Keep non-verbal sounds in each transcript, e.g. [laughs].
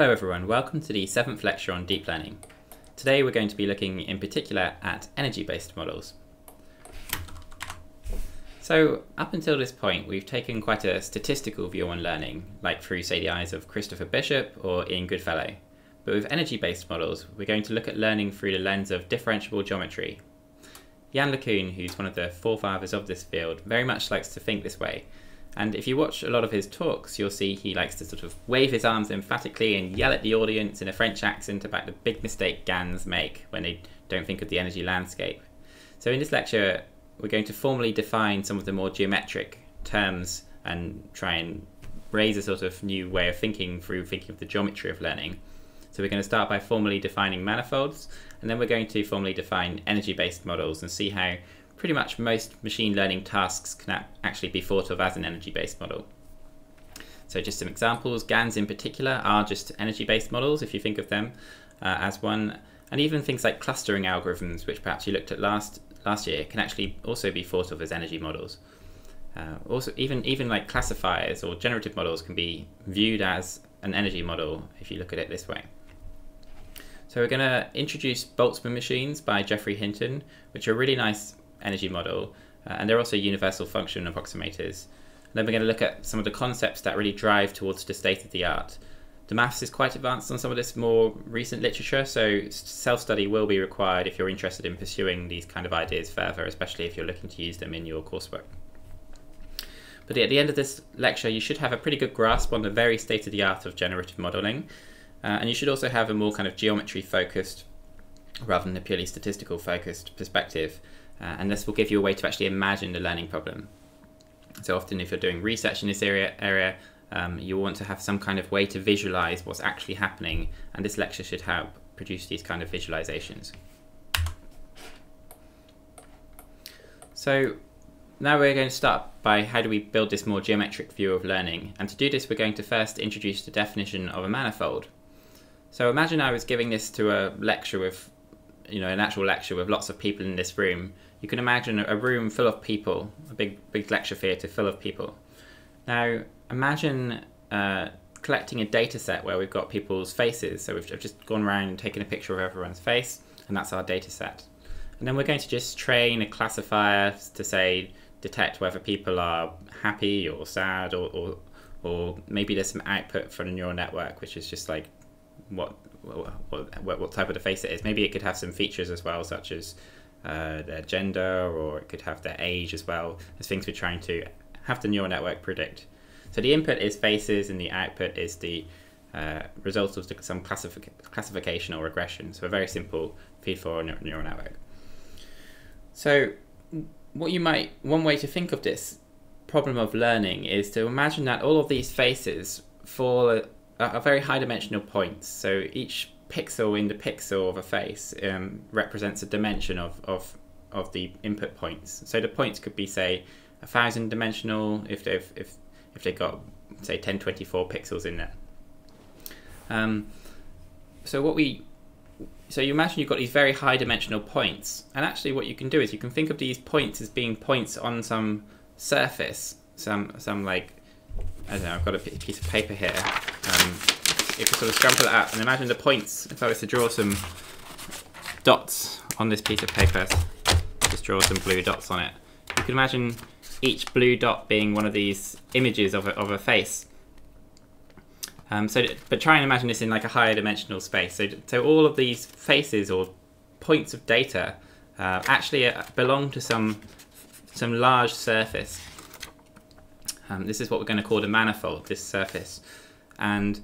Hello everyone, welcome to the seventh lecture on deep learning. Today we're going to be looking in particular at energy-based models. So up until this point we've taken quite a statistical view on learning, like through say the eyes of Christopher Bishop or Ian Goodfellow. But with energy-based models we're going to look at learning through the lens of differentiable geometry. Yann LeCun, who's one of the forefathers of this field, very much likes to think this way and if you watch a lot of his talks, you'll see he likes to sort of wave his arms emphatically and yell at the audience in a French accent about the big mistake GANs make when they don't think of the energy landscape. So in this lecture, we're going to formally define some of the more geometric terms and try and raise a sort of new way of thinking through thinking of the geometry of learning. So we're going to start by formally defining manifolds, and then we're going to formally define energy-based models and see how pretty much most machine learning tasks can actually be thought of as an energy-based model. So just some examples, GANs in particular are just energy-based models if you think of them uh, as one, and even things like clustering algorithms, which perhaps you looked at last last year, can actually also be thought of as energy models. Uh, also, even even like classifiers or generative models can be viewed as an energy model if you look at it this way. So we're going to introduce Boltzmann machines by Geoffrey Hinton, which are really nice energy model, uh, and they're also universal function approximators. And then we're going to look at some of the concepts that really drive towards the state of the art. The maths is quite advanced on some of this more recent literature, so self-study will be required if you're interested in pursuing these kind of ideas further, especially if you're looking to use them in your coursework. But at the end of this lecture, you should have a pretty good grasp on the very state of the art of generative modeling, uh, and you should also have a more kind of geometry focused rather than a purely statistical focused perspective uh, and this will give you a way to actually imagine the learning problem. So often if you're doing research in this area, area um, you want to have some kind of way to visualize what's actually happening, and this lecture should help produce these kind of visualizations. So now we're going to start by how do we build this more geometric view of learning. And to do this, we're going to first introduce the definition of a manifold. So imagine I was giving this to a lecture with, you know, an actual lecture with lots of people in this room you can imagine a room full of people, a big big lecture theatre full of people. Now imagine uh, collecting a data set where we've got people's faces. So we've just gone around and taken a picture of everyone's face, and that's our data set. And then we're going to just train a classifier to say detect whether people are happy or sad or, or, or maybe there's some output from a neural network which is just like what what, what, what type of the face it is. Maybe it could have some features as well, such as uh, their gender, or it could have their age as well as things we're trying to have the neural network predict. So the input is faces, and the output is the uh, result of some classific classification or regression. So a very simple feed-forward neural network. So what you might one way to think of this problem of learning is to imagine that all of these faces fall at very high dimensional points. So each pixel in the pixel of a face um, represents a dimension of, of, of the input points. So the points could be, say, a thousand dimensional if they've if if they've got say 1024 pixels in there. Um, so what we so you imagine you've got these very high dimensional points, and actually what you can do is you can think of these points as being points on some surface, some some like I don't know. I've got a piece of paper here. Um, you can sort of scramble it up and imagine the points. If I was to draw some dots on this piece of paper, just draw some blue dots on it. You can imagine each blue dot being one of these images of a, of a face. Um, so, but try and imagine this in like a higher dimensional space. So, so all of these faces or points of data uh, actually uh, belong to some some large surface. Um, this is what we're going to call the manifold, this surface. And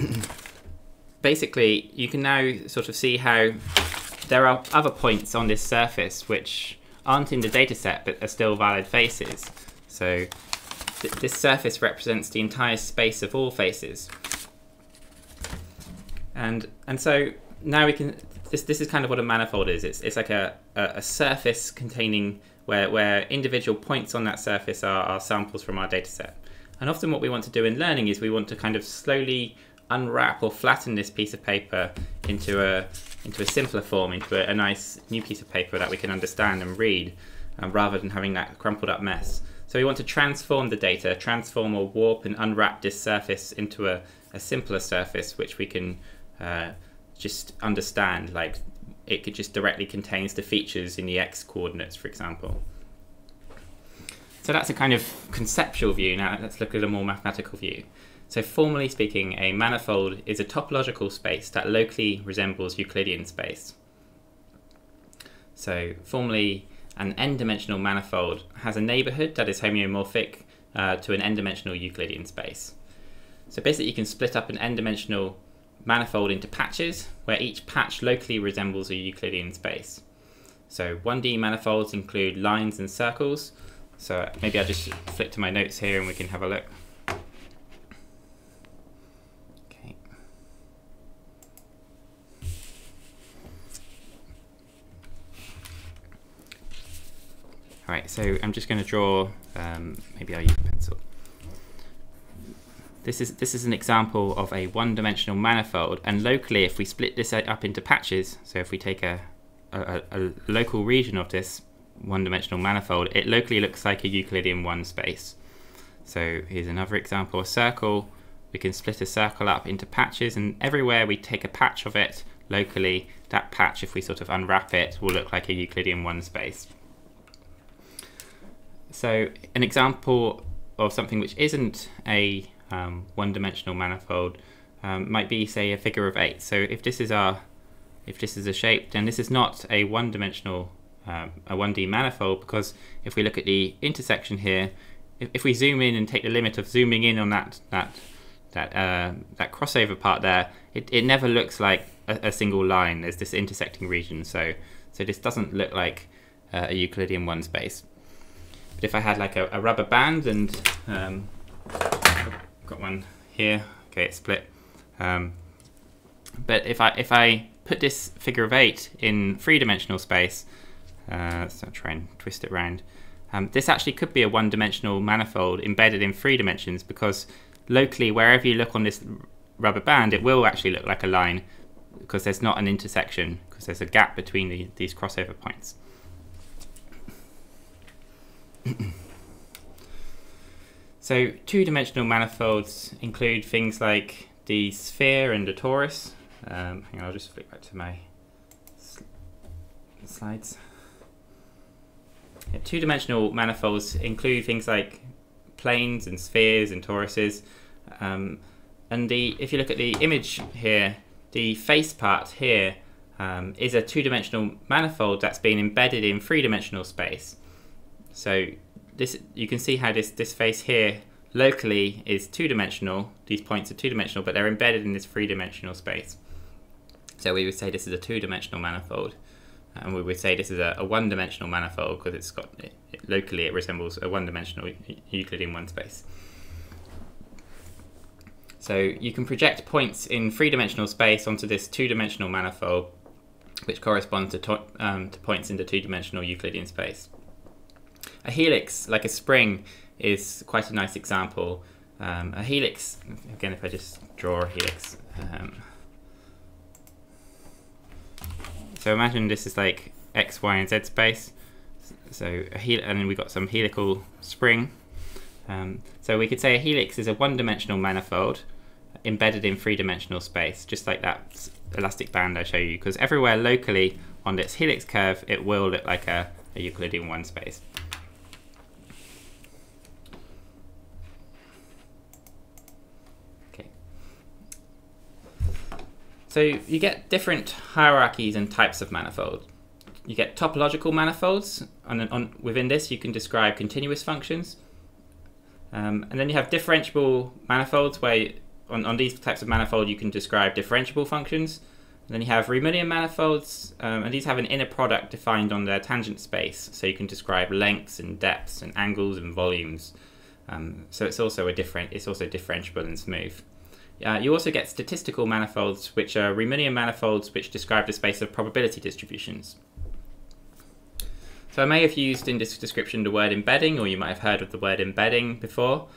[clears throat] basically, you can now sort of see how there are other points on this surface which aren't in the dataset but are still valid faces. So th this surface represents the entire space of all faces. And and so now we can this this is kind of what a manifold is. It's it's like a, a, a surface containing where where individual points on that surface are, are samples from our dataset. And often what we want to do in learning is we want to kind of slowly unwrap or flatten this piece of paper into a into a simpler form, into a, a nice new piece of paper that we can understand and read, um, rather than having that crumpled up mess. So we want to transform the data, transform or warp and unwrap this surface into a a simpler surface which we can uh, just understand, like it could just directly contains the features in the x coordinates, for example. So that's a kind of conceptual view. Now let's look at a more mathematical view. So formally speaking, a manifold is a topological space that locally resembles Euclidean space. So formally, an n-dimensional manifold has a neighborhood that is homeomorphic uh, to an n-dimensional Euclidean space. So basically you can split up an n-dimensional manifold into patches, where each patch locally resembles a Euclidean space. So 1D manifolds include lines and circles. So maybe I'll just flick to my notes here and we can have a look. All right, so I'm just going to draw, um, maybe I'll use a pencil. This is, this is an example of a one-dimensional manifold, and locally, if we split this up into patches, so if we take a, a, a local region of this one-dimensional manifold, it locally looks like a Euclidean one space. So here's another example, a circle. We can split a circle up into patches, and everywhere we take a patch of it locally, that patch, if we sort of unwrap it, will look like a Euclidean one space. So an example of something which isn't a um, one-dimensional manifold um, might be, say, a figure of eight. So if this is our, if this is a shape, then this is not a one-dimensional, um, a 1D manifold, because if we look at the intersection here, if, if, we zoom in and take the limit of zooming in on that that that uh, that crossover part there, it, it never looks like a, a, single line. There's this intersecting region, so so this doesn't look like uh, a Euclidean one space. But if I had like a, a rubber band and um, got one here. Okay, it's split. Um, but if I if I put this figure of eight in three-dimensional space, uh, I'll try and twist it around. Um, this actually could be a one-dimensional manifold embedded in three dimensions because locally, wherever you look on this rubber band, it will actually look like a line because there's not an intersection because there's a gap between the, these crossover points. [clears throat] So two-dimensional manifolds include things like the sphere and the torus. Um, hang on, I'll just flick back to my sl slides. Yeah, two-dimensional manifolds include things like planes and spheres and toruses. Um, and the if you look at the image here, the face part here um, is a two-dimensional manifold that's been embedded in three-dimensional space. So this you can see how this, this face here locally is two-dimensional. These points are two-dimensional, but they're embedded in this three-dimensional space. So we would say this is a two-dimensional manifold. And we would say this is a, a one-dimensional manifold because it's got it, it, locally it resembles a one-dimensional Euclidean one space. So you can project points in three-dimensional space onto this two-dimensional manifold, which corresponds to, um, to points in the two-dimensional Euclidean space. A helix, like a spring, is quite a nice example. Um, a helix, again, if I just draw a helix. Um, so imagine this is like X, Y, and Z space. So a hel and then we've got some helical spring. Um, so we could say a helix is a one-dimensional manifold embedded in three-dimensional space, just like that elastic band I show you, because everywhere locally on this helix curve, it will look like a, a Euclidean one space. So you get different hierarchies and types of manifold. You get topological manifolds, and on, within this you can describe continuous functions. Um, and then you have differentiable manifolds, where on, on these types of manifold you can describe differentiable functions. And then you have Riemannian manifolds, um, and these have an inner product defined on their tangent space, so you can describe lengths and depths and angles and volumes. Um, so it's also a different, it's also differentiable and smooth. Uh, you also get statistical manifolds, which are Riemannian manifolds which describe the space of probability distributions. So I may have used in this description the word embedding, or you might have heard of the word embedding before.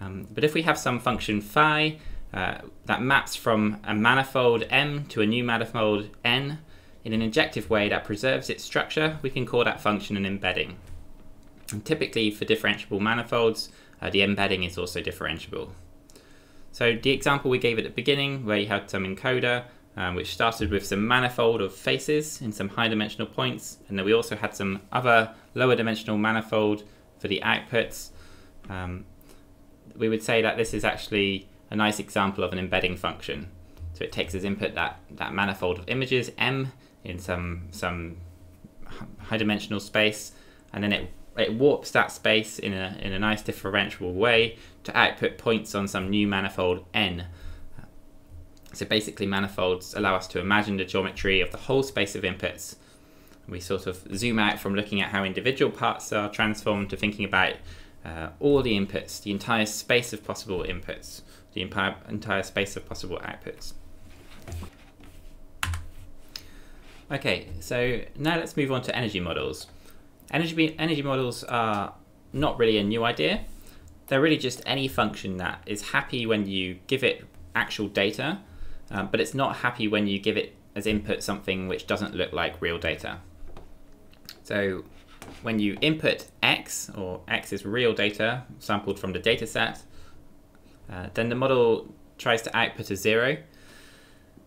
Um, but if we have some function phi uh, that maps from a manifold M to a new manifold N in an injective way that preserves its structure, we can call that function an embedding. And typically for differentiable manifolds, uh, the embedding is also differentiable. So the example we gave at the beginning, where you had some encoder, um, which started with some manifold of faces in some high dimensional points, and then we also had some other lower dimensional manifold for the outputs. Um, we would say that this is actually a nice example of an embedding function. So it takes as input that, that manifold of images, M, in some, some high dimensional space, and then it, it warps that space in a, in a nice differentiable way to output points on some new manifold N. So basically manifolds allow us to imagine the geometry of the whole space of inputs. We sort of zoom out from looking at how individual parts are transformed to thinking about uh, all the inputs, the entire space of possible inputs, the entire, entire space of possible outputs. Okay, so now let's move on to energy models. Energy, energy models are not really a new idea. They're really just any function that is happy when you give it actual data, um, but it's not happy when you give it as input something which doesn't look like real data. So when you input x, or x is real data sampled from the data set, uh, then the model tries to output a zero,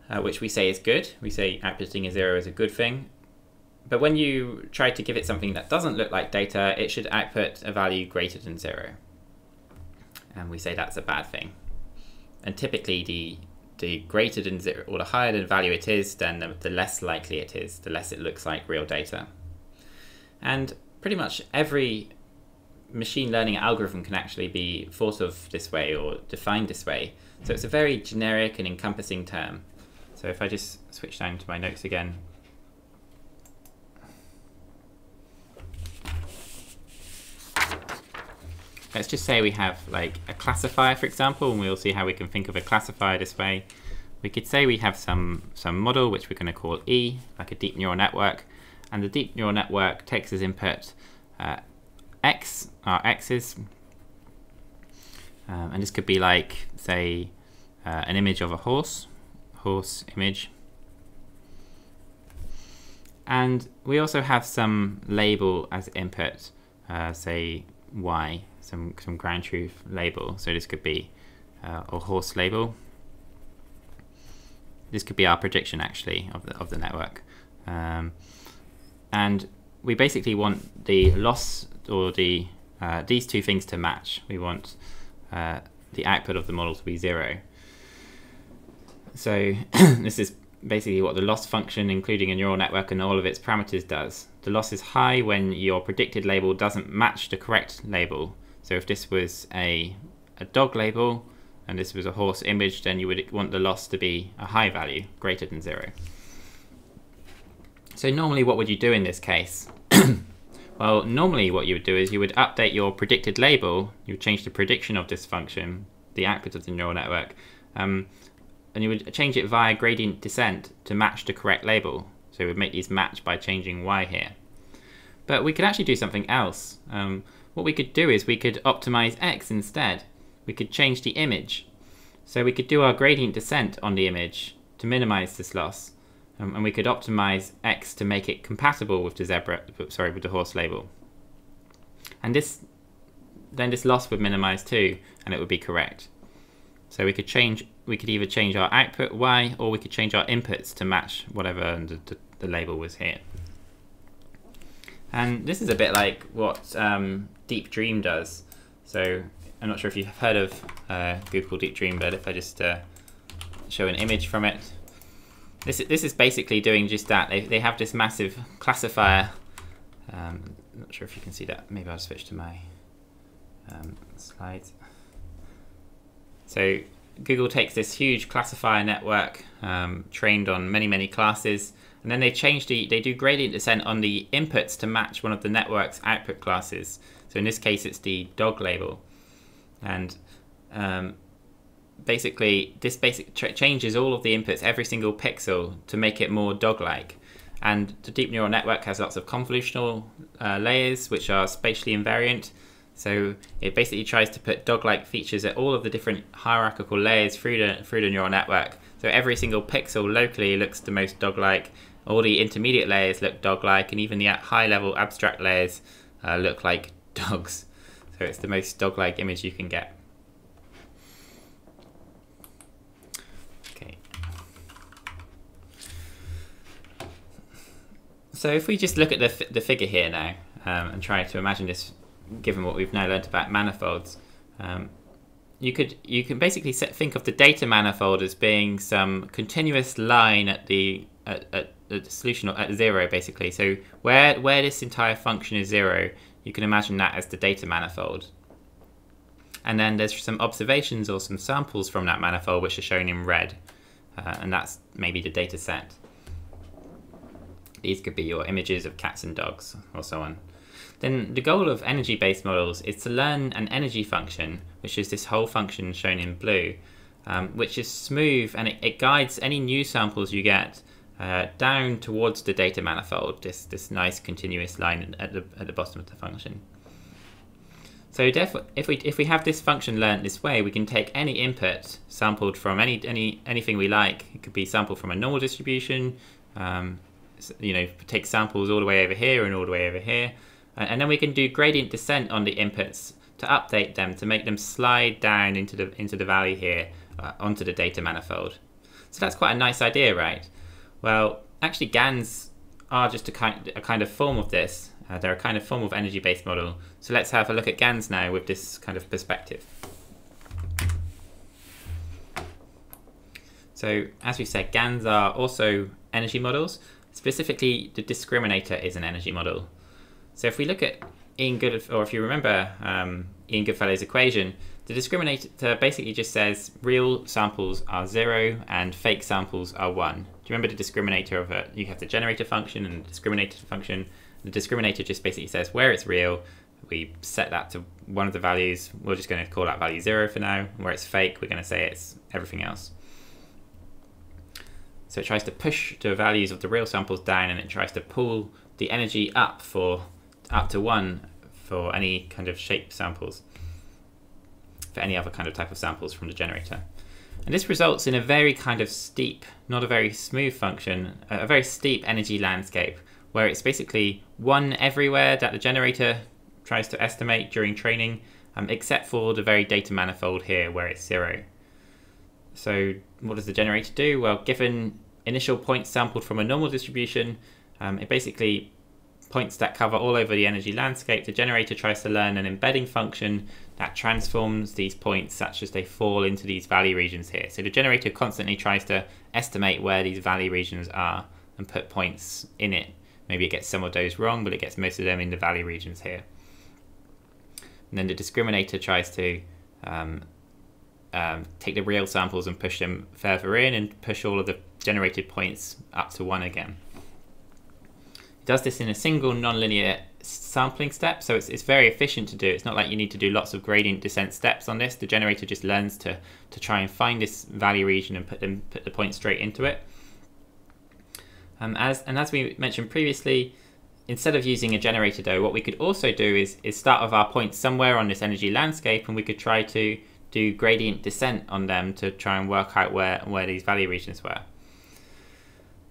uh, which we say is good. We say outputting a zero is a good thing. But when you try to give it something that doesn't look like data, it should output a value greater than zero. And we say that's a bad thing. And typically the the greater than zero, or the higher the value it is, then the, the less likely it is, the less it looks like real data. And pretty much every machine learning algorithm can actually be thought of this way or defined this way. So it's a very generic and encompassing term. So if I just switch down to my notes again. Let's just say we have like a classifier, for example, and we'll see how we can think of a classifier this way. We could say we have some, some model, which we're going to call E, like a deep neural network, and the deep neural network takes as input uh, X, our X's, um, and this could be like, say, uh, an image of a horse, horse image. And we also have some label as input, uh, say Y, some, some ground truth label. So this could be uh, a horse label. This could be our prediction actually of the, of the network. Um, and we basically want the loss or the uh, these two things to match. We want uh, the output of the model to be zero. So [coughs] this is basically what the loss function, including a neural network and all of its parameters does. The loss is high when your predicted label doesn't match the correct label. So if this was a, a dog label and this was a horse image, then you would want the loss to be a high value, greater than zero. So normally what would you do in this case? [clears throat] well, normally what you would do is you would update your predicted label, you would change the prediction of this function, the output of the neural network, um, and you would change it via gradient descent to match the correct label. So we would make these match by changing y here. But we could actually do something else. Um, what we could do is we could optimize x instead. We could change the image. So we could do our gradient descent on the image to minimize this loss. Um, and we could optimize x to make it compatible with the zebra, sorry, with the horse label. And this, then this loss would minimize too, and it would be correct. So we could change, we could either change our output y, or we could change our inputs to match whatever the, the, the label was here. And this is a bit like what um, Deep Dream does. So I'm not sure if you've heard of uh, Google Deep Dream, but if I just uh, show an image from it, this is, this is basically doing just that. They, they have this massive classifier. Um, I'm not sure if you can see that. Maybe I'll switch to my um, slides. So Google takes this huge classifier network um, trained on many, many classes, and then they change the, they do gradient descent on the inputs to match one of the network's output classes. So in this case, it's the dog label. And um, basically, this basic changes all of the inputs, every single pixel, to make it more dog-like. And the deep neural network has lots of convolutional uh, layers, which are spatially invariant. So it basically tries to put dog-like features at all of the different hierarchical layers through the through the neural network. So every single pixel locally looks the most dog-like. All the intermediate layers look dog-like, and even the high-level abstract layers uh, look like dogs. [laughs] So it's the most dog-like image you can get. Okay. So if we just look at the, the figure here now um, and try to imagine this given what we've now learned about manifolds, um, you could you can basically set, think of the data manifold as being some continuous line at the at, at, at the solution at zero basically. So where where this entire function is zero, you can imagine that as the data manifold. And then there's some observations or some samples from that manifold which are shown in red, uh, and that's maybe the data set. These could be your images of cats and dogs or so on. Then the goal of energy-based models is to learn an energy function, which is this whole function shown in blue, um, which is smooth and it, it, guides any new samples you get uh, down towards the data manifold, this, this nice continuous line at the, at the bottom of the function. So if we if we have this function learned this way, we can take any input sampled from any any anything we like. It could be sampled from a normal distribution, um, you know, take samples all the way over here and all the way over here. And then we can do gradient descent on the inputs to update them, to make them slide down into the, into the valley here, uh, onto the data manifold. So that's quite a nice idea, right? Well, actually GANs are just a kind, a kind of form of this. Uh, they're a kind of form of energy-based model. So let's have a look at GANs now with this kind of perspective. So as we said, GANs are also energy models, Specifically, the discriminator is an energy model. So if we look at Ian Good, or if you remember um, Ian Goodfellow's equation, the discriminator basically just says real samples are zero and fake samples are one. You remember the discriminator of it? You have the generator function and the discriminator function. The discriminator just basically says where it's real, we set that to one of the values. We're just going to call that value zero for now. Where it's fake, we're going to say it's everything else. So it tries to push the values of the real samples down and it tries to pull the energy up for up to one for any kind of shape samples, for any other kind of type of samples from the generator. And this results in a very kind of steep, not a very smooth function, a very steep energy landscape where it's basically one everywhere that the generator tries to estimate during training, um, except for the very data manifold here where it's zero. So what does the generator do? Well, given initial points sampled from a normal distribution, um, it basically points that cover all over the energy landscape. The generator tries to learn an embedding function that transforms these points such as they fall into these valley regions here. So the generator constantly tries to estimate where these valley regions are and put points in it. Maybe it gets some of those wrong, but it gets most of them in the valley regions here. And then the discriminator tries to um, um, take the real samples and push them further in and push all of the generated points up to one again. Does this in a single nonlinear sampling step, so it's, it's very efficient to do. It's not like you need to do lots of gradient descent steps on this. The generator just learns to, to try and find this valley region and put them put the point straight into it. Um, as and as we mentioned previously, instead of using a generator though, what we could also do is, is start with our points somewhere on this energy landscape and we could try to do gradient descent on them to try and work out where, where these valley regions were.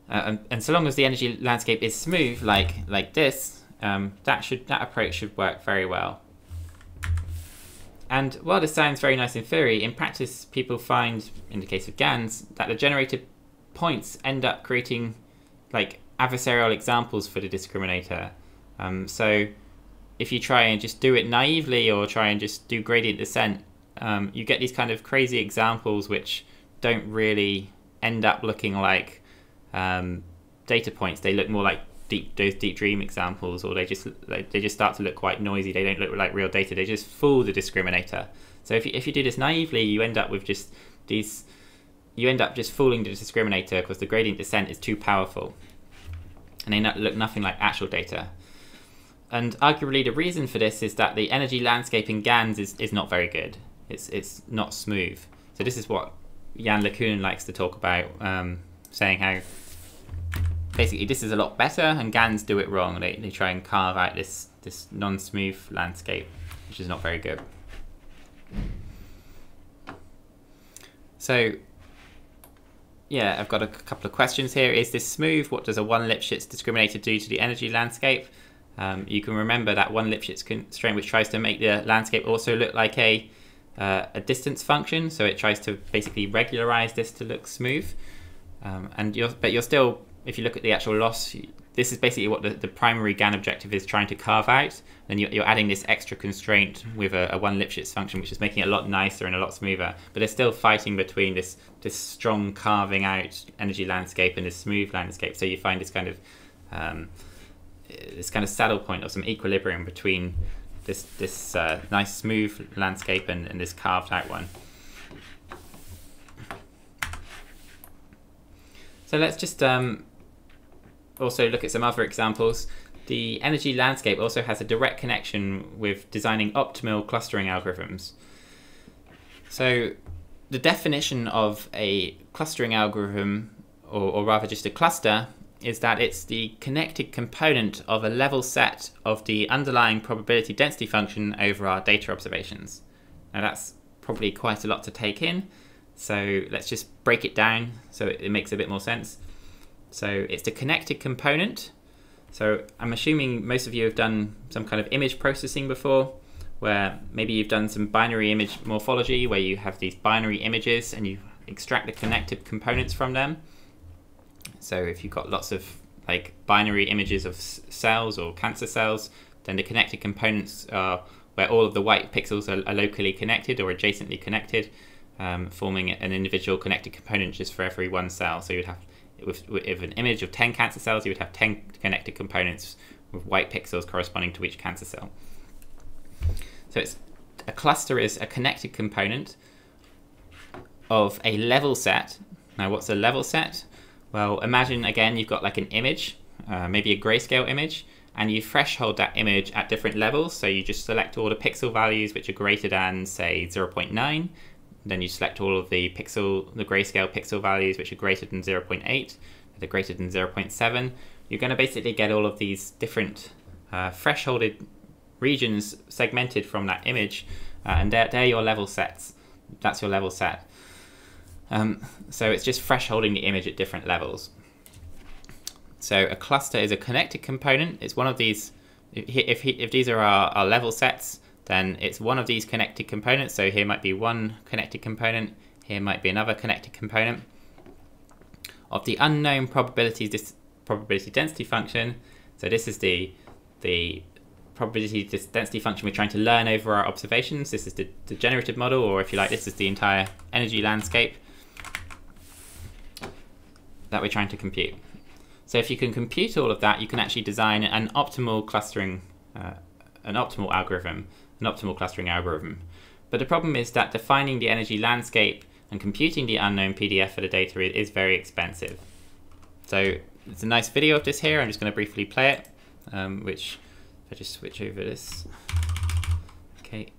Uh, and, and, so long as the energy landscape is smooth, like like this, um, that should that approach should work very well. And while this sounds very nice in theory, in practice, people find, in the case of GANs, that the generated points end up creating like adversarial examples for the discriminator. Um, so if you try and just do it naively or try and just do gradient descent, um, you get these kind of crazy examples which don't really end up looking like um, data points. They look more like deep those deep dream examples, or they just they just start to look quite noisy. They don't look like real data. They just fool the discriminator. So if you, if you do this naively, you end up with just these. You end up just fooling the discriminator because the gradient descent is too powerful, and they look nothing like actual data. And arguably, the reason for this is that the energy landscape in GANs is, is not very good. It's it's not smooth. So this is what Yann LeCun likes to talk about, um, saying how basically this is a lot better and GANs do it wrong. They, they try and carve out this, this non-smooth landscape, which is not very good. So yeah, I've got a couple of questions here. Is this smooth? What does a one Lipschitz discriminator do to the energy landscape? Um, you can remember that one Lipschitz constraint which tries to make the landscape also look like a uh, a distance function, so it tries to basically regularize this to look smooth. Um, and you're, but you're still, if you look at the actual loss, this is basically what the, the primary GAN objective is trying to carve out. Then you're, you're adding this extra constraint with a, a, one Lipschitz function, which is making it a lot nicer and a lot smoother. But they're still fighting between this this strong carving out energy landscape and this smooth landscape. So you find this kind of um, this kind of saddle point or some equilibrium between this this uh, nice smooth landscape and, and this carved out one. So let's just um, also look at some other examples. The energy landscape also has a direct connection with designing optimal clustering algorithms. So the definition of a clustering algorithm, or, or, rather just a cluster, is that it's the connected component of a level set of the underlying probability density function over our data observations. Now that's probably quite a lot to take in, so let's just break it down so it, makes a bit more sense. So it's the connected component. So I'm assuming most of you have done some kind of image processing before, where maybe you've done some binary image morphology, where you have these binary images and you extract the connected components from them. So if you've got lots of like binary images of cells or cancer cells, then the connected components are where all of the white pixels are locally connected or adjacently connected, um, forming an individual connected component just for every one cell. So you'd have, with, with an image of 10 cancer cells, you would have 10 connected components with white pixels corresponding to each cancer cell. So it's a cluster is a connected component of a level set. Now, what's a level set? Well, imagine again you've got like an image, uh, maybe a grayscale image, and you threshold that image at different levels. So you just select all the pixel values which are greater than, say, 0.9, then you select all of the pixel, the grayscale pixel values which are greater than 0.8, they're greater than 0.7. You're going to basically get all of these different uh, thresholded regions segmented from that image, uh, and they're, they're your level sets. That's your level set. Um, so it's just thresholding the image at different levels. So a cluster is a connected component. It's one of these, if, if, if these are our, our level sets, then it's one of these connected components. So here might be one connected component, here might be another connected component. Of the unknown probability, this probability density function, so this is the, the probability density function we're trying to learn over our observations. This is the, the generative model, or if you like, this is the entire energy landscape that we're trying to compute. So if you can compute all of that, you can actually design an optimal clustering, uh, an optimal algorithm an optimal clustering algorithm. But the problem is that defining the energy landscape and computing the unknown PDF for the data is very expensive. So it's a nice video of this here. I'm just going to briefly play it, um, which if I just switch over this. Okay.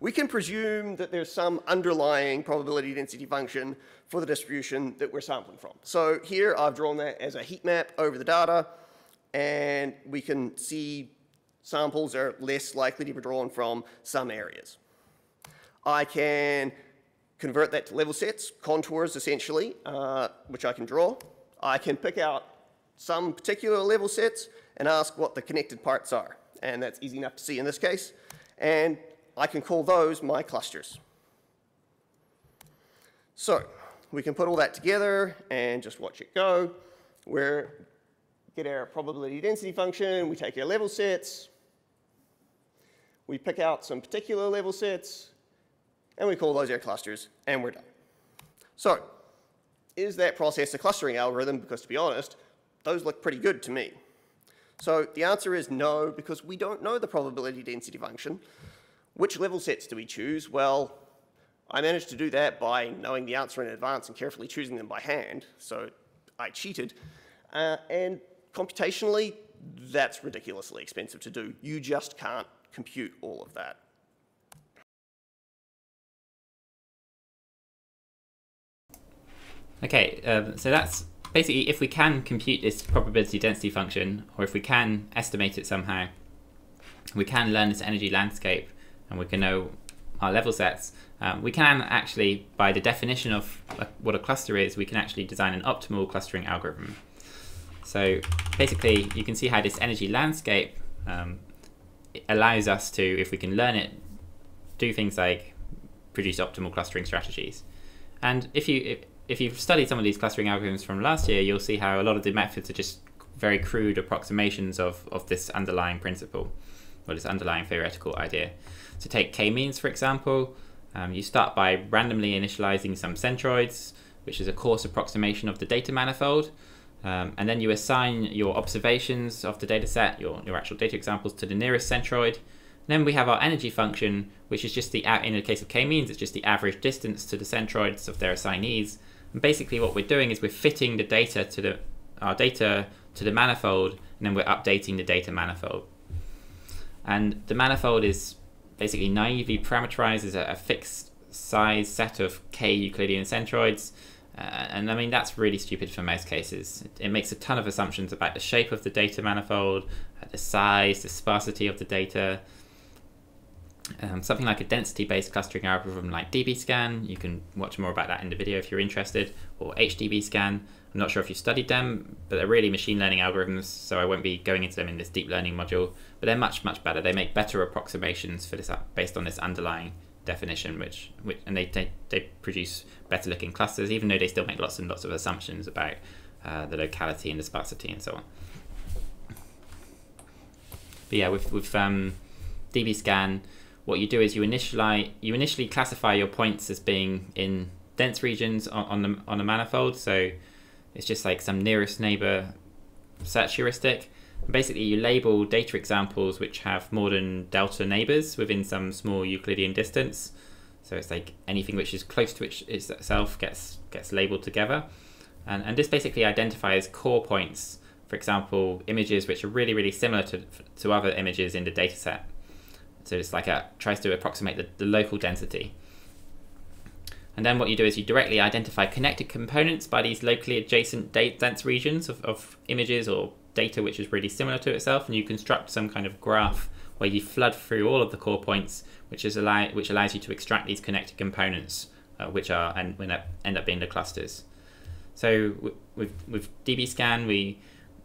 We can presume that there's some underlying probability density function for the distribution that we're sampling from. So here I've drawn that as a heat map over the data, and we can see samples are less likely to be drawn from some areas. I can convert that to level sets, contours essentially, uh, which I can draw. I can pick out some particular level sets and ask what the connected parts are. And that's easy enough to see in this case. And I can call those my clusters. So we can put all that together and just watch it go. We get our probability density function, we take our level sets, we pick out some particular level sets, and we call those our clusters, and we're done. So, is that process a clustering algorithm? Because to be honest, those look pretty good to me. So the answer is no, because we don't know the probability density function. Which level sets do we choose? Well, I managed to do that by knowing the answer in advance and carefully choosing them by hand, so I cheated. Uh, and computationally, that's ridiculously expensive to do. You just can't compute all of that. Okay, um, so that's basically if we can compute this probability density function, or if we can estimate it somehow, we can learn this energy landscape and we can know our level sets. Um, we can actually, by the definition of what a cluster is, we can actually design an optimal clustering algorithm. So basically, you can see how this energy landscape um, allows us to, if we can learn it, do things like produce optimal clustering strategies. And if you, if, if you've studied some of these clustering algorithms from last year, you'll see how a lot of the methods are just very crude approximations of, of this underlying principle, or this underlying theoretical idea. So take k-means, for example. Um, you start by randomly initializing some centroids, which is a coarse approximation of the data manifold. Um, and then you assign your observations of the data set, your, your actual data examples, to the nearest centroid. Then we have our energy function, which is just the, in the case of k-means, it's just the average distance to the centroids of their assignees. And basically what we're doing is we're fitting the data to the, our data to the manifold, and then we're updating the data manifold. And the manifold is basically naively parameterized as a, a fixed size set of k Euclidean centroids. Uh, and I mean, that's really stupid for most cases. It, makes a ton of assumptions about the shape of the data manifold, uh, the size, the sparsity of the data, um, something like a density-based clustering algorithm like DBSCAN, you can watch more about that in the video if you're interested, or HDBSCAN. I'm not sure if you studied them, but they're really machine learning algorithms, so I won't be going into them in this deep learning module. But they're much, much better. They make better approximations for this based on this underlying definition, which, which and they, they, they produce better looking clusters, even though they still make lots and lots of assumptions about uh, the locality and the sparsity and so on. But yeah, with, with um, DBSCAN, what you do is you initially you initially classify your points as being in dense regions on, on the on a manifold. So it's just like some nearest neighbor search heuristic. Basically, you label data examples which have more than delta neighbors within some small Euclidean distance. So it's like anything which is close to itself gets gets labeled together. And, and this basically identifies core points, for example, images which are really, really similar to, to other images in the dataset. So it's like a tries to approximate the, the local density. And then what you do is you directly identify connected components by these locally adjacent dense regions of, of images or data which is really similar to itself, and you construct some kind of graph where you flood through all of the core points, which is allow which allows you to extract these connected components, uh, which are and when end up being the clusters. So with with DBSCAN, we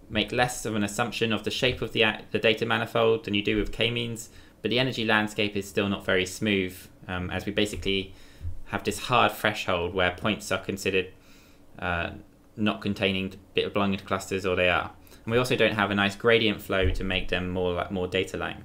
make less of an assumption of the shape of the the data manifold than you do with k-means, but the energy landscape is still not very smooth, um, as we basically have this hard threshold where points are considered uh, not containing bit of belonging to clusters, or they are. And we also don't have a nice gradient flow to make them more like more data line.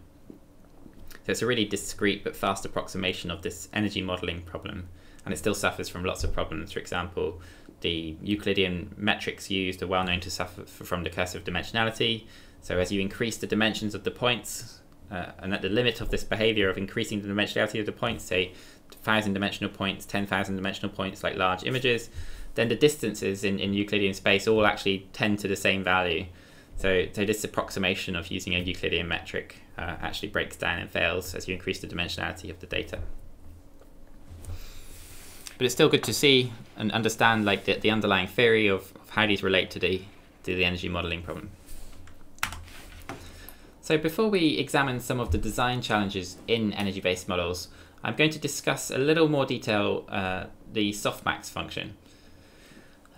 So it's a really discrete but fast approximation of this energy modeling problem, and it still suffers from lots of problems. For example, the Euclidean metrics used are well known to suffer from the curse of dimensionality. So as you increase the dimensions of the points, uh, and at the limit of this behavior of increasing the dimensionality of the points, say 1,000 dimensional points, 10,000 dimensional points, like large images, then the distances in, in Euclidean space all actually tend to the same value. So, so this approximation of using a Euclidean metric uh, actually breaks down and fails as you increase the dimensionality of the data. But it's still good to see and understand like the, the underlying theory of, of how these relate to the, to the energy modeling problem. So before we examine some of the design challenges in energy-based models, I'm going to discuss a little more detail uh, the softmax function.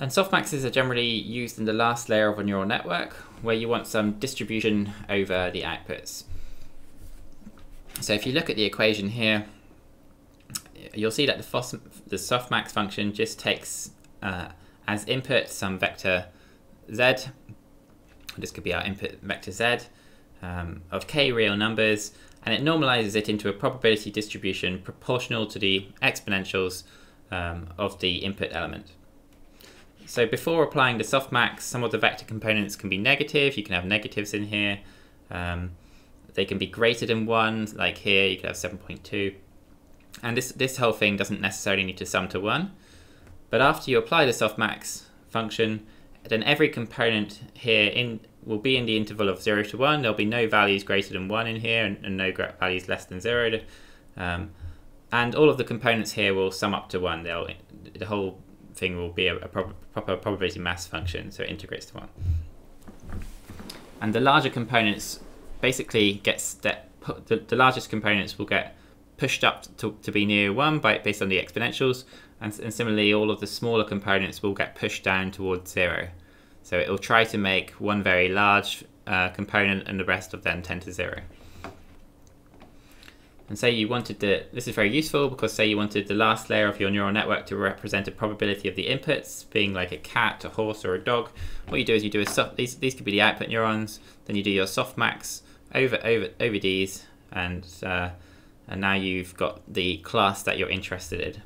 And softmaxes are generally used in the last layer of a neural network where you want some distribution over the outputs. So if you look at the equation here, you'll see that the, the softmax function just takes uh, as input some vector z. This could be our input vector z um, of k real numbers, and it normalizes it into a probability distribution proportional to the exponentials um, of the input element. So before applying the softmax, some of the vector components can be negative. You can have negatives in here. Um, they can be greater than 1, like here you could have 7.2. And this, this whole thing doesn't necessarily need to sum to 1. But after you apply the softmax function, then every component here in will be in the interval of 0 to 1. There'll be no values greater than 1 in here and, and no values less than 0. Um, and all of the components here will sum up to 1. They'll, the whole thing will be a, a proper, probability mass function, so it integrates to 1. And the larger components basically gets that the, the largest components will get pushed up to, to be near 1 by, based on the exponentials, and, and similarly all of the smaller components will get pushed down towards 0. So it will try to make one very large uh, component and the rest of them tend to zero. And say you wanted the, this is very useful because say you wanted the last layer of your neural network to represent a probability of the inputs, being like a cat, a horse, or a dog. What you do is you do a soft, these, these could be the output neurons, then you do your softmax over, over, over these, and, uh, and now you've got the class that you're interested in.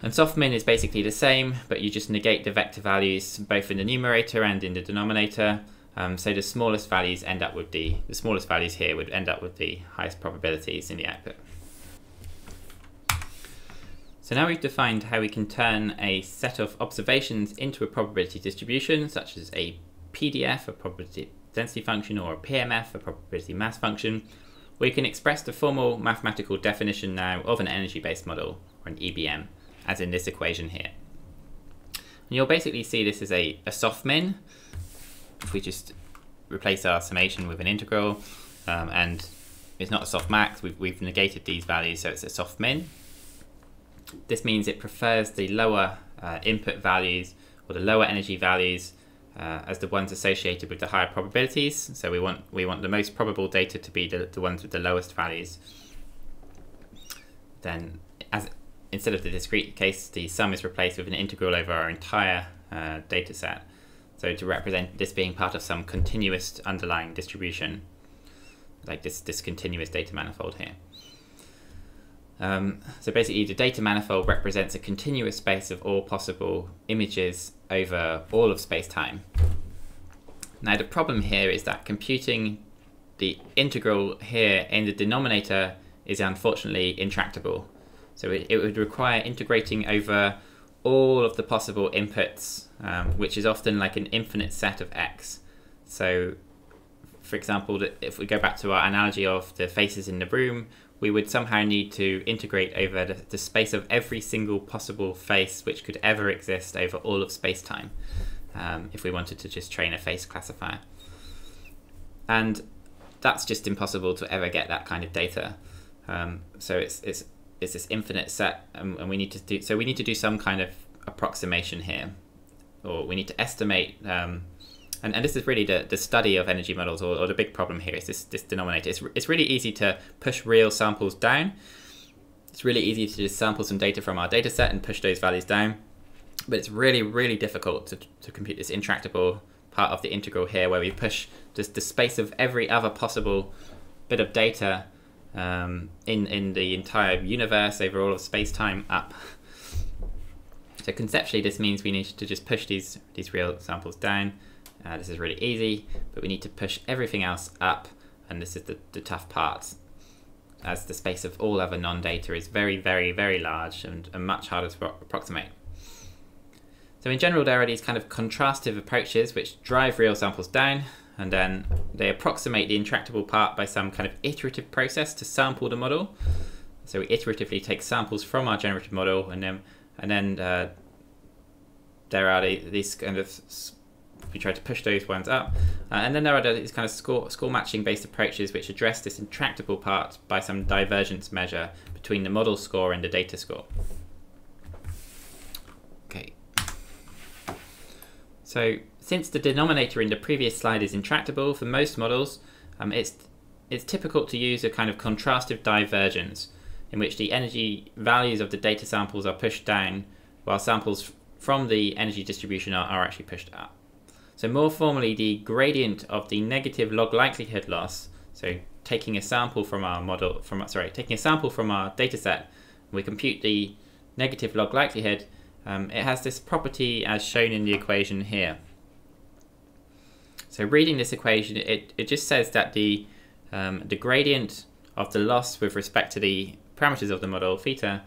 And softmin is basically the same, but you just negate the vector values both in the numerator and in the denominator. Um, so the smallest values end up with the, the smallest values here would end up with the highest probabilities in the output. So now we've defined how we can turn a set of observations into a probability distribution, such as a PDF, a probability density function, or a PMF, a probability mass function. We can express the formal mathematical definition now of an energy-based model, or an EBM, as in this equation here. And you'll basically see this as a, a soft min, if we just replace our summation with an integral, um, and it's not a soft max, we've, we've negated these values, so it's a soft min. This means it prefers the lower uh, input values or the lower energy values uh, as the ones associated with the higher probabilities. So we want we want the most probable data to be the, the ones with the lowest values. Then, as instead of the discrete case, the sum is replaced with an integral over our entire uh, data set. So to represent this being part of some continuous underlying distribution, like this, this continuous data manifold here. Um, so basically the data manifold represents a continuous space of all possible images over all of space-time. Now the problem here is that computing the integral here in the denominator is unfortunately intractable. So it, it would require integrating over all of the possible inputs, um, which is often like an infinite set of x. So, for example, if we go back to our analogy of the faces in the room, we would somehow need to integrate over the, the space of every single possible face which could ever exist over all of space-time um, if we wanted to just train a face classifier. And that's just impossible to ever get that kind of data. Um, so it's, it's is this infinite set and, and, we need to do so we need to do some kind of approximation here or we need to estimate um, and, and this is really the, the study of energy models or, or the big problem here is this, this denominator. It's, it's really easy to push real samples down. It's really easy to just sample some data from our data set and push those values down. But it's really really difficult to, to compute this intractable part of the integral here where we push just the space of every other possible bit of data um, in, in the entire universe over all of space-time up. So conceptually this means we need to just push these, these real samples down. Uh, this is really easy, but we need to push everything else up, and this is the, the tough part, as the space of all other non-data is very, very, very large and, and much harder to approximate. So in general, there are these kind of contrastive approaches which drive real samples down, and then they approximate the intractable part by some kind of iterative process to sample the model. So we iteratively take samples from our generative model, and then and then uh, there are these kind of we try to push those ones up, uh, and then there are these kind of score score matching based approaches which address this intractable part by some divergence measure between the model score and the data score. Okay. So since the denominator in the previous slide is intractable for most models, um, it's, it's typical to use a kind of contrastive divergence in which the energy values of the data samples are pushed down while samples from the energy distribution are, are actually pushed up. So more formally, the gradient of the negative log likelihood loss, so taking a sample from our model, from sorry, taking a sample from our data set, we compute the negative log likelihood, um, it has this property as shown in the equation here. So reading this equation, it, it just says that the, um, the gradient of the loss with respect to the parameters of the model, theta,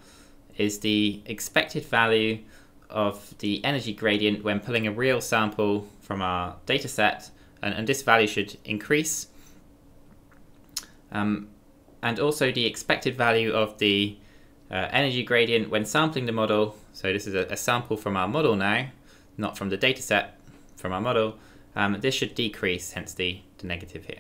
is the expected value of the energy gradient when pulling a real sample from our data set, and, and this value should increase. Um, and also the expected value of the uh, energy gradient when sampling the model. So this is a, a sample from our model now, not from the data set, from our model. Um, this should decrease, hence the, the negative here.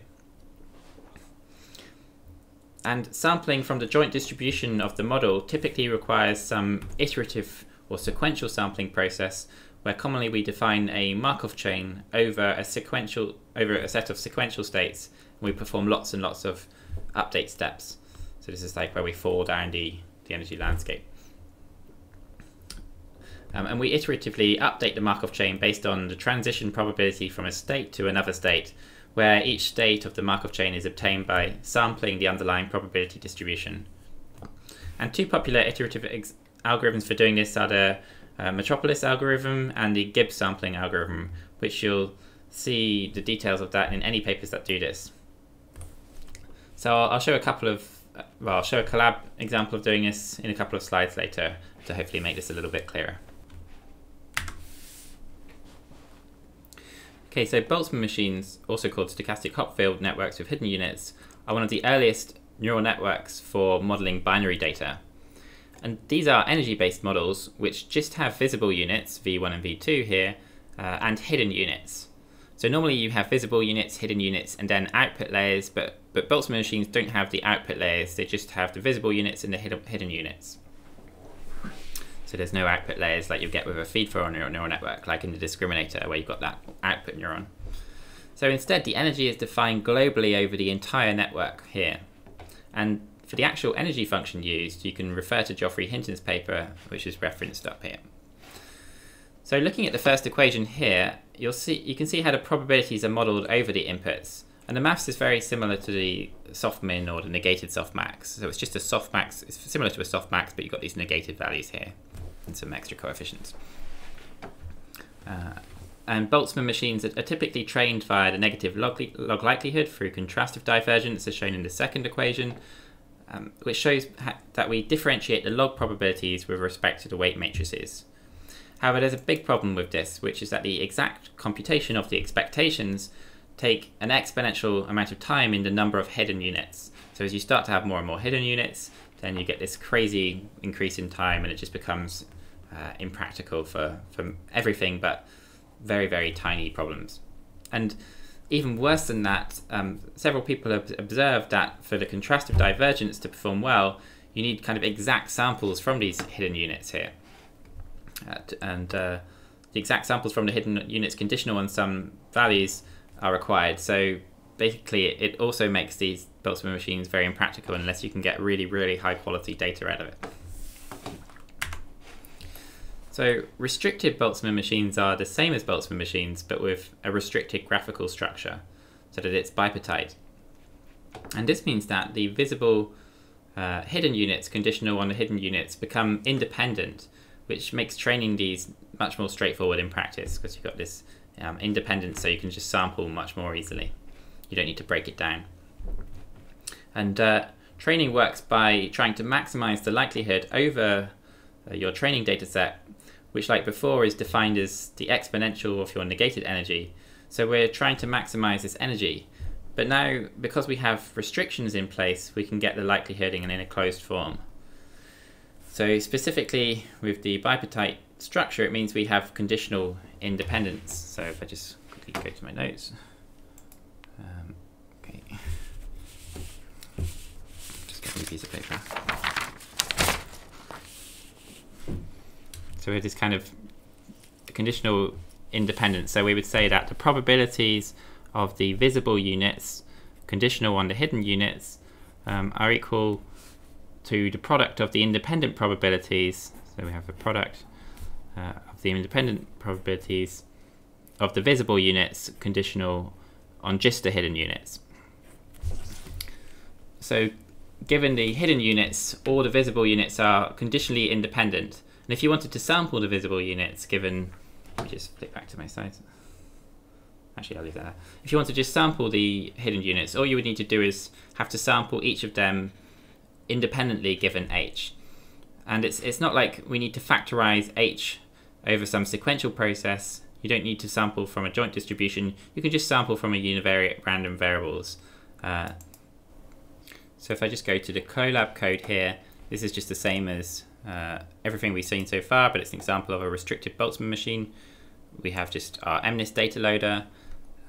And sampling from the joint distribution of the model typically requires some iterative or sequential sampling process where commonly we define a Markov chain over a sequential over a set of sequential states and we perform lots and lots of update steps. So this is like where we fall down the, the energy landscape. Um, and we iteratively update the Markov chain based on the transition probability from a state to another state, where each state of the Markov chain is obtained by sampling the underlying probability distribution. And two popular iterative algorithms for doing this are the uh, Metropolis algorithm and the Gibbs sampling algorithm, which you'll see the details of that in any papers that do this. So I'll, I'll show a couple of, well, I'll show a Colab example of doing this in a couple of slides later to hopefully make this a little bit clearer. Okay, so Boltzmann machines, also called stochastic Hopfield networks with hidden units, are one of the earliest neural networks for modeling binary data. And these are energy-based models which just have visible units, V1 and V2 here, uh, and hidden units. So normally you have visible units, hidden units, and then output layers, but, but Boltzmann machines don't have the output layers, they just have the visible units and the hidden units. So there's no output layers like you get with a feed-forward neural, neural network, like in the discriminator where you've got that output neuron. So instead, the energy is defined globally over the entire network here. And for the actual energy function used, you can refer to Geoffrey Hinton's paper, which is referenced up here. So looking at the first equation here, you'll see you can see how the probabilities are modeled over the inputs. And the maths is very similar to the softmin or the negated softmax. So it's just a softmax, it's similar to a softmax, but you've got these negated values here and some extra coefficients. Uh, and Boltzmann machines are, typically trained via the negative log, log, likelihood through contrastive divergence, as shown in the second equation, um, which shows that we differentiate the log probabilities with respect to the weight matrices. However, there's a big problem with this, which is that the exact computation of the expectations take an exponential amount of time in the number of hidden units. So as you start to have more and more hidden units, then you get this crazy increase in time and it just becomes uh, impractical for, for everything but very, very tiny problems. And even worse than that, um, several people have observed that for the contrastive divergence to perform well, you need kind of exact samples from these hidden units here. Uh, and uh, the exact samples from the hidden units conditional on some values are required. So basically, it also makes these Boltzmann machines very impractical unless you can get really, really high quality data out of it. So restricted Boltzmann machines are the same as Boltzmann machines, but with a restricted graphical structure, so that it's bipartite. And this means that the visible uh, hidden units, conditional on the hidden units, become independent, which makes training these much more straightforward in practice, because you've got this um, independence, so you can just sample much more easily. You don't need to break it down. And uh, training works by trying to maximize the likelihood over uh, your training data set which like before is defined as the exponential of your negated energy. So we're trying to maximize this energy. But now, because we have restrictions in place, we can get the likelihood in a closed form. So specifically with the bipartite structure, it means we have conditional independence. So if I just quickly go to my notes. Um, okay. Just get a piece of paper. So it is kind of conditional independence. So we would say that the probabilities of the visible units, conditional on the hidden units, um, are equal to the product of the independent probabilities. So we have the product uh, the independent probabilities of the visible units conditional on just the hidden units. So given the hidden units, all the visible units are conditionally independent. And if you wanted to sample the visible units, given, let me just flip back to my slides. Actually, I'll leave that. there. If you want to just sample the hidden units, all you would need to do is have to sample each of them independently given h. And it's, it's not like we need to factorize h over some sequential process. You don't need to sample from a joint distribution. You can just sample from a univariate random variables. Uh, so if I just go to the Colab code here, this is just the same as uh, everything we've seen so far, but it's an example of a restricted Boltzmann machine. We have just our MNIST data loader,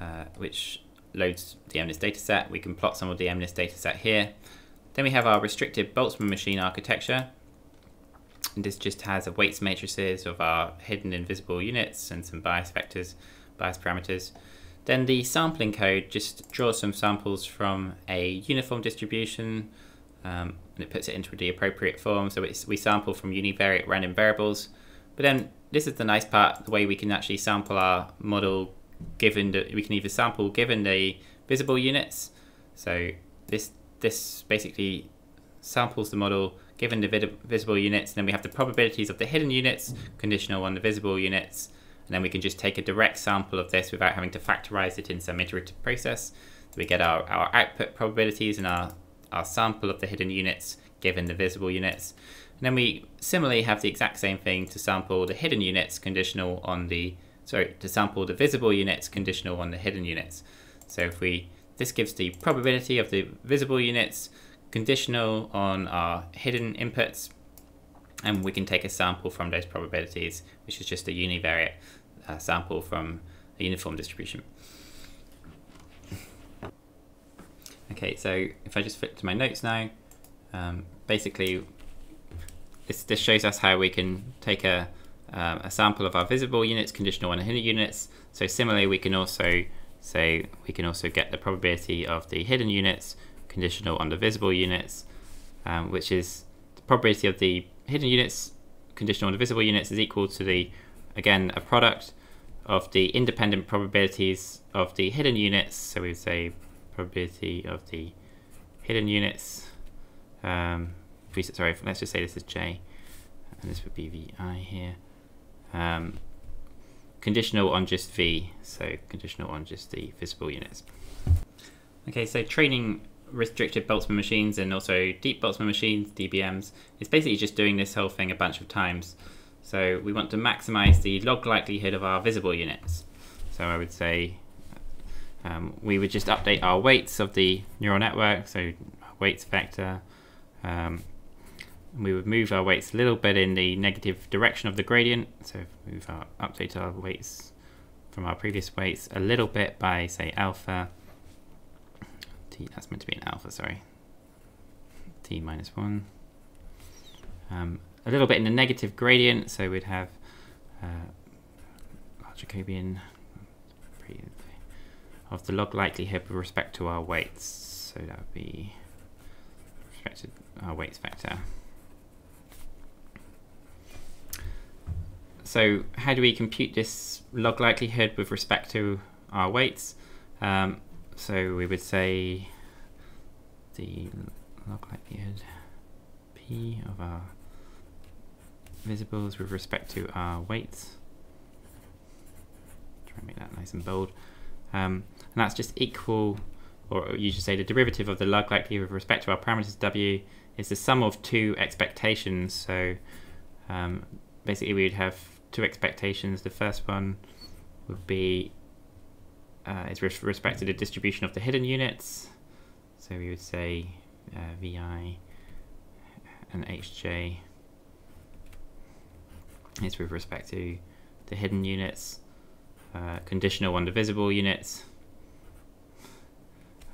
uh, which loads the MNIST dataset. We can plot some of the MNIST dataset here. Then we have our restricted Boltzmann machine architecture. And this just has a weights matrices of our hidden invisible units and some bias vectors, bias parameters. Then the sampling code just draws some samples from a uniform distribution um, and it puts it into the appropriate form. So we sample from univariate random variables. But then this is the nice part, the way we can actually sample our model given that we can either sample given the visible units. So this this basically samples the model given the visible units, and then we have the probabilities of the hidden units conditional on the visible units, and then we can just take a direct sample of this without having to factorize it in some iterative process. So we get our, our output probabilities and our, our sample of the hidden units given the visible units. And then we similarly have the exact same thing to sample the hidden units conditional on the, sorry, to sample the visible units conditional on the hidden units. So if we, this gives the probability of the visible units conditional on our hidden inputs, and we can take a sample from those probabilities, which is just a univariate uh, sample from a uniform distribution. Okay, so if I just flip to my notes now, um, basically this, this shows us how we can take a, um, a sample of our visible units conditional on hidden units. So similarly, we can also say we can also get the probability of the hidden units conditional on the visible units, um, which is the probability of the hidden units conditional on the visible units is equal to the, again, a product of the independent probabilities of the hidden units. So we would say probability of the hidden units. Um, sorry, let's just say this is J, and this would be VI here. Um, conditional on just V, so conditional on just the visible units. Okay, so training restricted Boltzmann machines and also deep Boltzmann machines, DBMs, is basically just doing this whole thing a bunch of times. So we want to maximize the log likelihood of our visible units. So I would say um, we would just update our weights of the neural network, so weights vector. Um, we would move our weights a little bit in the negative direction of the gradient. So move our update our weights from our previous weights a little bit by say alpha that's meant to be an alpha, sorry. t minus 1. Um, a little bit in the negative gradient, so we'd have uh, Jacobian of the log likelihood with respect to our weights. So that would be respect to our weights vector. So how do we compute this log likelihood with respect to our weights? Um, so we would say the log likelihood p of our visibles with respect to our weights. Try and make that nice and bold. Um, and that's just equal, or you should say the derivative of the log likelihood with respect to our parameters w is the sum of two expectations. So um, basically we would have two expectations. The first one would be uh, is with respect to the distribution of the hidden units. So we would say uh, VI and HJ is with respect to the hidden units, uh, conditional on the visible units,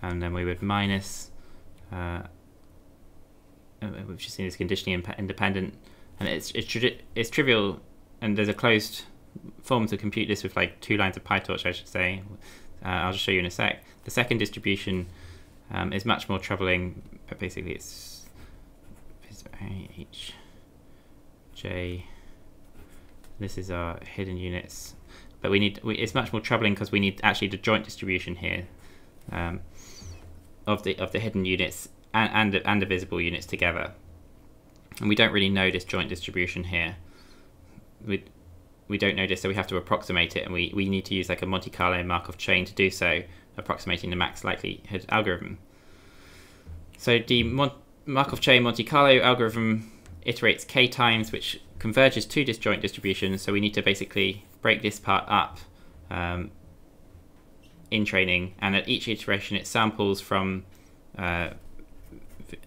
and then we would minus, uh, uh we've just seen this conditionally independent, and it's, it's, tri it's trivial, and there's a closed form to compute this with like two lines of PyTorch, I should say. Uh, I'll just show you in a sec. The second distribution um, is much more troubling, but basically it's, it's H, J. This is our hidden units, but we need we, it's much more troubling because we need actually the joint distribution here um, of the of the hidden units and and and the visible units together, and we don't really know this joint distribution here. We we don't know this, so we have to approximate it, and we, we need to use like a Monte Carlo Markov chain to do so, approximating the max likelihood algorithm. So the Mon Markov chain Monte Carlo algorithm iterates k times, which converges to disjoint distributions, so we need to basically break this part up um, in training, and at each iteration it samples from uh,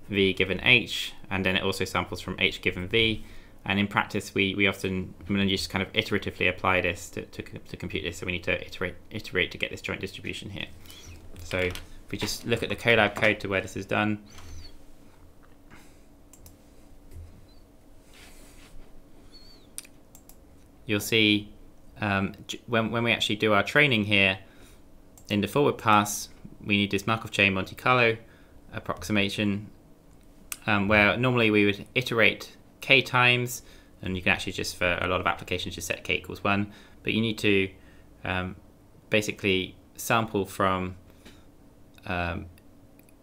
v given h, and then it also samples from h given v, and in practice, we, we often just kind of iteratively apply this to, to, to compute this. So we need to iterate, iterate to get this joint distribution here. So if we just look at the Colab code to where this is done, you'll see um, when, when we actually do our training here, in the forward pass, we need this Markov chain Monte Carlo approximation um, where normally we would iterate k times, and you can actually just, for a lot of applications, just set k equals 1, but you need to um, basically sample from um,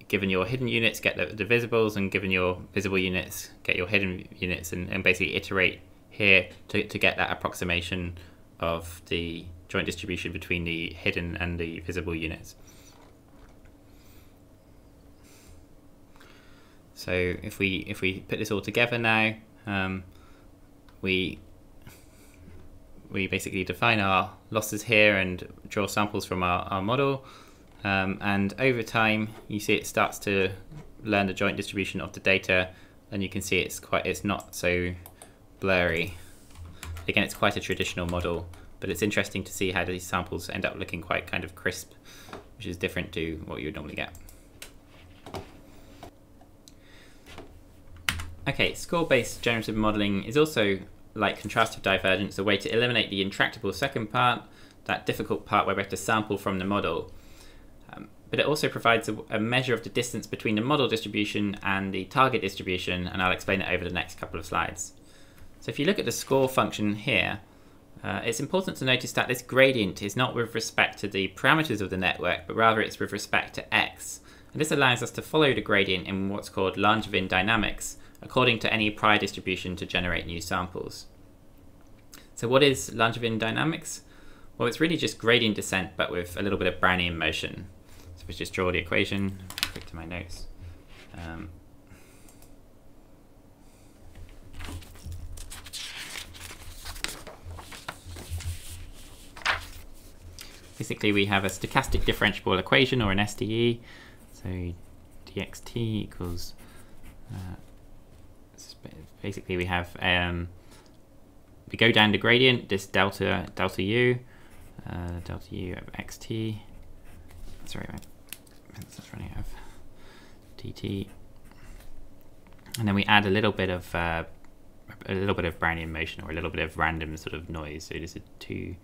given your hidden units, get the, the, visibles, and given your visible units, get your hidden units, and, and basically iterate here to, to get that approximation of the joint distribution between the hidden and the visible units. So if we if we put this all together now, um, we we basically define our losses here and draw samples from our, our model. Um, and over time, you see it starts to learn the joint distribution of the data, and you can see it's quite it's not so blurry. Again, it's quite a traditional model, but it's interesting to see how these samples end up looking quite kind of crisp, which is different to what you would normally get. Okay, score-based generative modeling is also like contrastive divergence, a way to eliminate the intractable second part, that difficult part where we have to sample from the model. Um, but it also provides a, a, measure of the distance between the model distribution and the target distribution, and I'll explain it over the next couple of slides. So if you look at the score function here, uh, it's important to notice that this gradient is not with respect to the parameters of the network, but rather it's with respect to x. And this allows us to follow the gradient in what's called Langevin dynamics, according to any prior distribution to generate new samples. So what is Langevin dynamics? Well, it's really just gradient descent, but with a little bit of Brownian motion. So let's just draw the equation, quick to my notes. Um, basically we have a stochastic differentiable equation or an SDE. So dxt equals uh, basically we have um, we go down the gradient, this delta delta u, uh, delta u of xt. Sorry, that's running out of dt, and then we add a little bit of uh, a little bit of Brownian motion or a little bit of random sort of noise. So this is two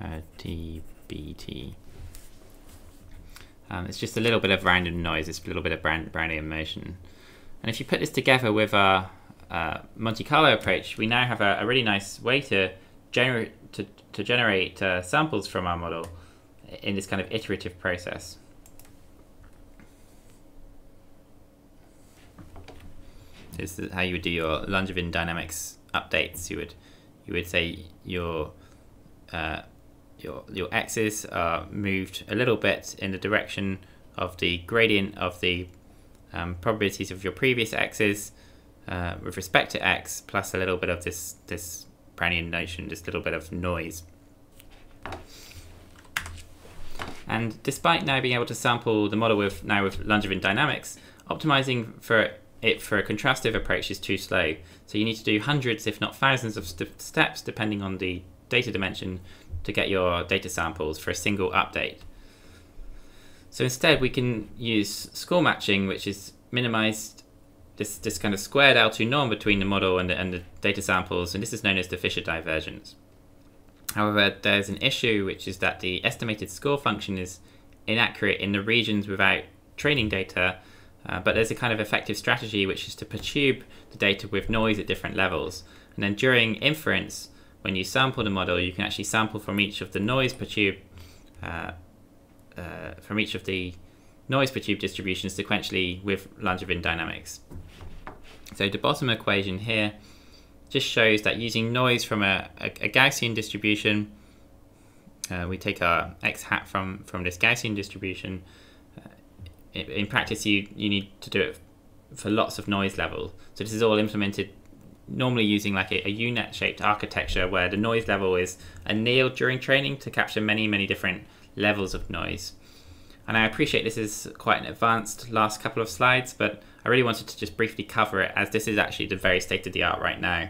uh, dbt. Um, it's just a little bit of random noise. It's a little bit of Brownian motion. And if you put this together with our uh, Monte Carlo approach, we now have a, a, really nice way to generate to, to generate uh, samples from our model in this kind of iterative process. This is how you would do your Langevin dynamics updates. You would you would say your uh, your your x's are moved a little bit in the direction of the gradient of the um, probabilities of your previous x's uh, with respect to x plus a little bit of this this Brownian motion, this little bit of noise. And despite now being able to sample the model with now with Langevin dynamics, optimizing for it for a contrastive approach is too slow. So you need to do hundreds, if not thousands, of st steps depending on the data dimension to get your data samples for a single update. So instead, we can use score matching, which is minimized this, this kind of squared L2 norm between the model and the, and the data samples, and this is known as the Fisher divergence. However, there's an issue, which is that the estimated score function is inaccurate in the regions without training data, uh, but there's a kind of effective strategy, which is to perturb the data with noise at different levels. And then during inference, when you sample the model, you can actually sample from each of the noise perturbed, uh, uh, from each of the noise perturbed distributions sequentially with Langevin dynamics. So the bottom equation here just shows that using noise from a, a, a Gaussian distribution, uh, we take our x hat from, from this Gaussian distribution. Uh, in, practice, you, you need to do it for lots of noise level. So this is all implemented normally using like a, a shaped architecture where the noise level is annealed during training to capture many, many different levels of noise. And I appreciate this is quite an advanced last couple of slides, but I really wanted to just briefly cover it as this is actually the very state of the art right now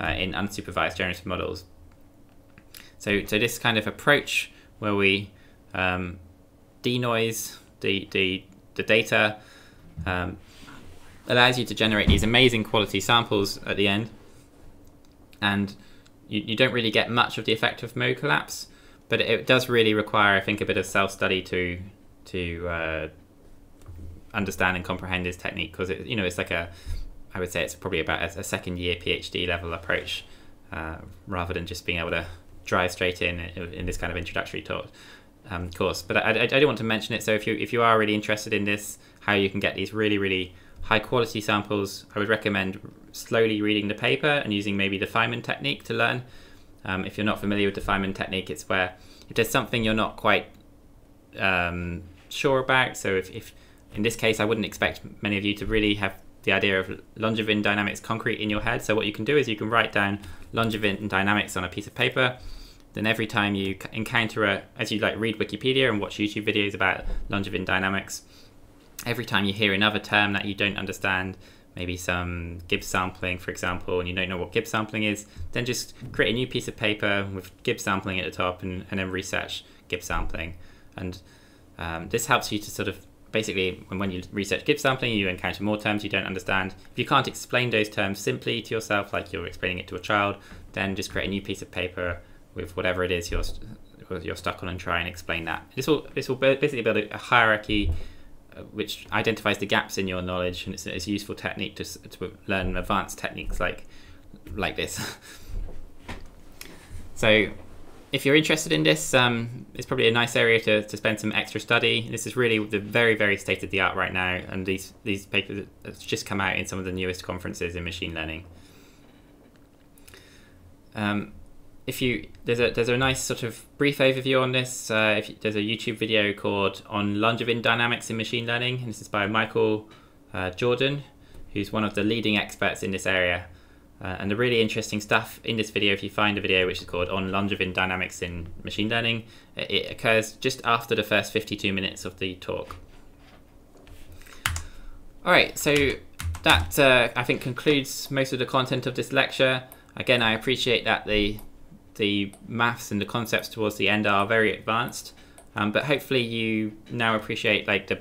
uh, in unsupervised generative models. So, so this kind of approach where we um, denoise the, the, the data um, allows you to generate these amazing quality samples at the end. And you, you don't really get much of the effect of mode collapse, but it does really require, I think, a bit of self-study to to uh, understand and comprehend his technique because it, you know, it's like a, I would say it's probably about a, a second year PhD level approach uh, rather than just being able to drive straight in in this kind of introductory talk. Um, course, but I, I, I do want to mention it. So if you if you are really interested in this, how you can get these really really high quality samples, I would recommend slowly reading the paper and using maybe the Feynman technique to learn. Um, if you're not familiar with the Feynman technique, it's where if there's something you're not quite um, sure about, so if, if in this case, I wouldn't expect many of you to really have the idea of Langevin dynamics concrete in your head. So what you can do is you can write down Langevin dynamics on a piece of paper. Then every time you encounter a, as you like read Wikipedia and watch YouTube videos about Langevin dynamics, every time you hear another term that you don't understand, maybe some Gibbs sampling, for example, and you don't know what Gibbs sampling is, then just create a new piece of paper with Gibbs sampling at the top and, and then research Gibbs sampling. And um, this helps you to sort of basically, when you research Gibbs sampling, you encounter more terms you don't understand. If you can't explain those terms simply to yourself, like you're explaining it to a child, then just create a new piece of paper with whatever it is you're you're stuck on and try and explain that. This will this will basically build a hierarchy uh, which identifies the gaps in your knowledge, and it's, it's a useful technique to, to learn advanced techniques like like this. [laughs] so, if you're interested in this, um, it's probably a nice area to, to spend some extra study. This is really the very very state of the art right now, and these these papers have just come out in some of the newest conferences in machine learning. Um, if you there's a there's a nice sort of brief overview on this. Uh, if you, there's a YouTube video called on Langevin dynamics in machine learning, and this is by Michael uh, Jordan, who's one of the leading experts in this area. Uh, and the really interesting stuff in this video, if you find a video which is called on Langevin dynamics in machine learning, it occurs just after the first 52 minutes of the talk. All right, so that uh, I think concludes most of the content of this lecture. Again, I appreciate that the the maths and the concepts towards the end are very advanced. Um, but hopefully you now appreciate like the,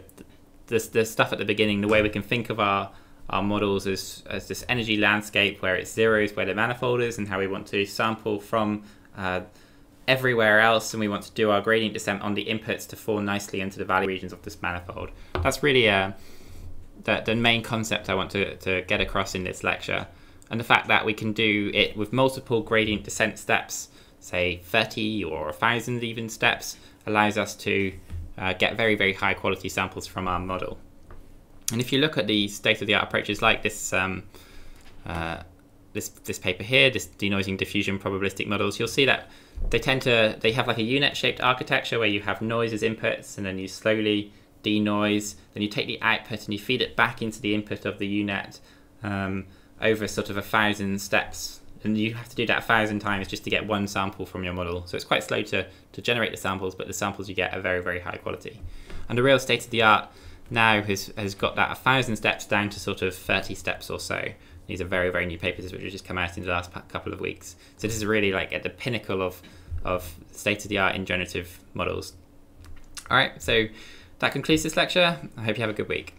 the the stuff at the beginning, the way we can think of our our models as, as this energy landscape where it's zeros where the manifold is and how we want to sample from uh, everywhere else and we want to do our gradient descent on the inputs to fall nicely into the value regions of this manifold. That's really uh, the, the main concept I want to, to get across in this lecture and the fact that we can do it with multiple gradient descent steps, say 30 or 1,000 even steps, allows us to uh, get very, very high quality samples from our model. And if you look at the state-of-the-art approaches like this, um, uh, this this paper here, this denoising diffusion probabilistic models, you'll see that they tend to they have like a U-Net-shaped architecture where you have noise as inputs, and then you slowly denoise, then you take the output and you feed it back into the input of the U-Net. Um, over sort of a thousand steps and you have to do that a thousand times just to get one sample from your model. So it's quite slow to, to generate the samples, but the samples you get are very, very high quality. And the real state of the art now has, has got that a thousand steps down to sort of 30 steps or so. These are very, very new papers which have just come out in the last couple of weeks. So this is really like at the pinnacle of, of state of the art in generative models. All right, so that concludes this lecture. I hope you have a good week.